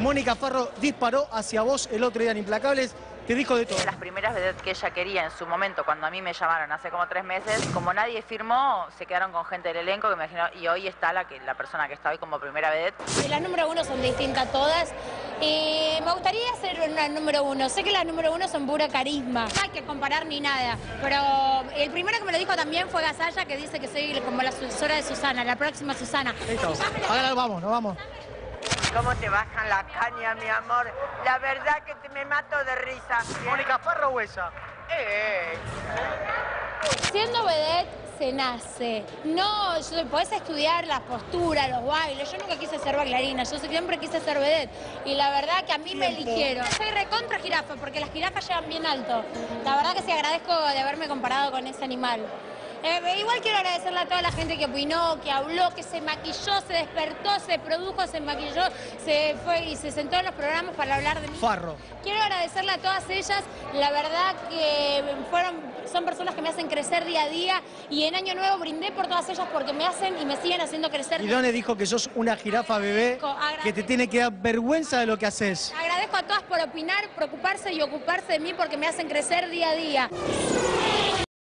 Mónica Farro disparó hacia vos el otro día en Implacables. Te dijo de todo. Las primeras vedettes que ella quería en su momento, cuando a mí me llamaron hace como tres meses, como nadie firmó, se quedaron con gente del elenco que me dijeron, y hoy está la, que, la persona que está hoy como primera vedette. Las número uno son distintas todas. Y me gustaría ser una número uno. Sé que las número uno son pura carisma. No hay que comparar ni nada. Pero el primero que me lo dijo también fue Gasalla, que dice que soy como la sucesora de Susana, la próxima Susana. Listo. Ahora nos vamos, nos vamos. ¿Cómo te bajan la caña, mi amor? La verdad que te me mato de risa. Mónica Farro Huesa. Eh, Siendo vedette se nace. No, yo- podés estudiar la postura, los bailes. Yo nunca quise ser bailarina, yo siempre quise ser vedette. Y la verdad que a mí me eligieron. Soy recontra jirafa, porque las jirafas llegan bien alto. La verdad que sí agradezco de haberme comparado con ese animal. Eh, igual quiero agradecerle a toda la gente que opinó, que habló, que se maquilló, se despertó, se produjo, se maquilló, se fue y se sentó en los programas para hablar de mí. Farro. Quiero agradecerle a todas ellas, la verdad que fueron, son personas que me hacen crecer día a día y en Año Nuevo brindé por todas ellas porque me hacen y me siguen haciendo crecer. Y Done dijo que sos una jirafa bebé que te tiene que dar vergüenza de lo que haces. Agradezco a todas por opinar, preocuparse y ocuparse de mí porque me hacen crecer día a día.